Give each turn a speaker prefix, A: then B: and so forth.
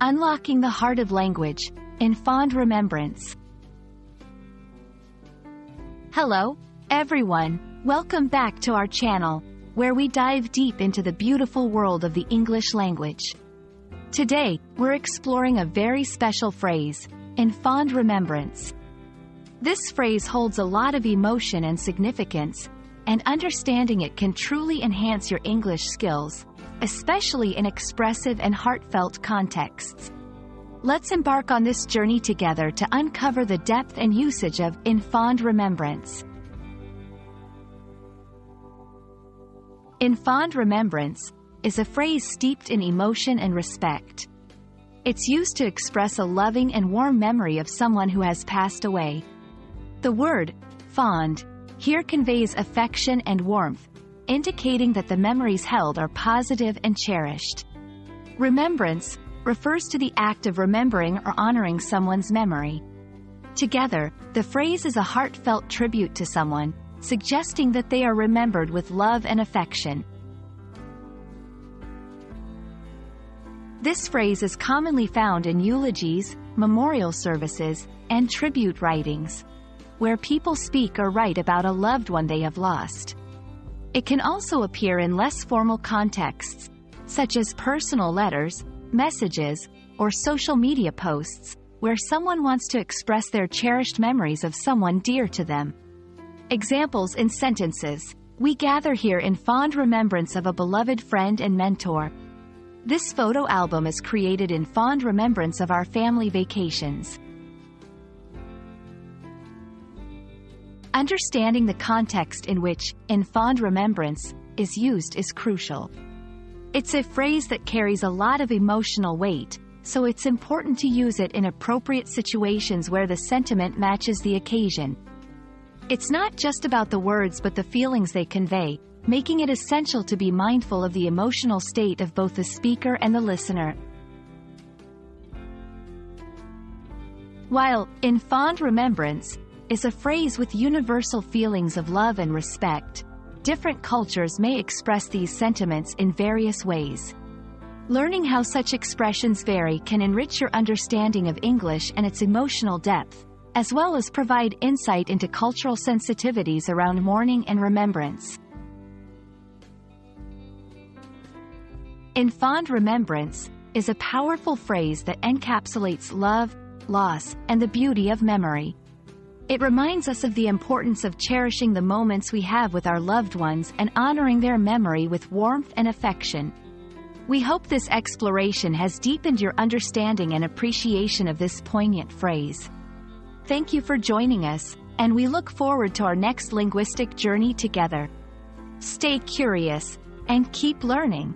A: Unlocking the Heart of Language, in Fond Remembrance. Hello, everyone, welcome back to our channel, where we dive deep into the beautiful world of the English language. Today, we're exploring a very special phrase, in fond remembrance. This phrase holds a lot of emotion and significance, and understanding it can truly enhance your English skills, especially in expressive and heartfelt contexts. Let's embark on this journey together to uncover the depth and usage of in fond remembrance. In fond remembrance is a phrase steeped in emotion and respect. It's used to express a loving and warm memory of someone who has passed away. The word fond here conveys affection and warmth, indicating that the memories held are positive and cherished. Remembrance refers to the act of remembering or honoring someone's memory. Together, the phrase is a heartfelt tribute to someone, suggesting that they are remembered with love and affection. This phrase is commonly found in eulogies, memorial services, and tribute writings, where people speak or write about a loved one they have lost. It can also appear in less formal contexts, such as personal letters, messages, or social media posts, where someone wants to express their cherished memories of someone dear to them. Examples in sentences. We gather here in fond remembrance of a beloved friend and mentor. This photo album is created in fond remembrance of our family vacations. Understanding the context in which, in fond remembrance, is used is crucial. It's a phrase that carries a lot of emotional weight, so it's important to use it in appropriate situations where the sentiment matches the occasion. It's not just about the words but the feelings they convey, making it essential to be mindful of the emotional state of both the speaker and the listener. While, in fond remembrance, is a phrase with universal feelings of love and respect. Different cultures may express these sentiments in various ways. Learning how such expressions vary can enrich your understanding of English and its emotional depth, as well as provide insight into cultural sensitivities around mourning and remembrance. In fond remembrance is a powerful phrase that encapsulates love, loss, and the beauty of memory. It reminds us of the importance of cherishing the moments we have with our loved ones and honoring their memory with warmth and affection. We hope this exploration has deepened your understanding and appreciation of this poignant phrase. Thank you for joining us, and we look forward to our next linguistic journey together. Stay curious and keep learning.